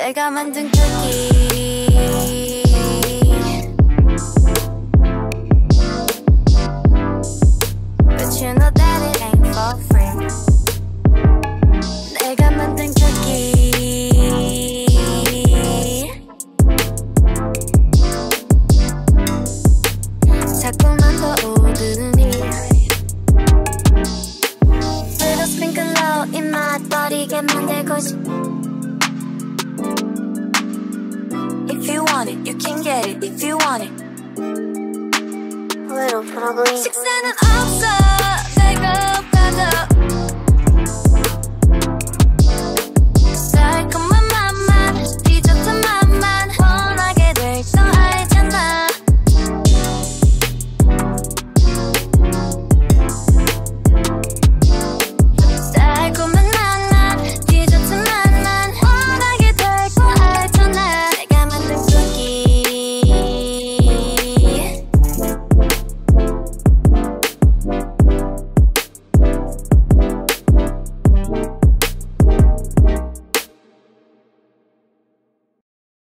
내가 만든 쿠키 But you know that it ain't for free 내가 만든 쿠키 자꾸만 더 오름이 Little sprinkle 입맛 버리게 만들고 싶 If you want it, you can get it If you want it Little probably. 식사는 없어 내가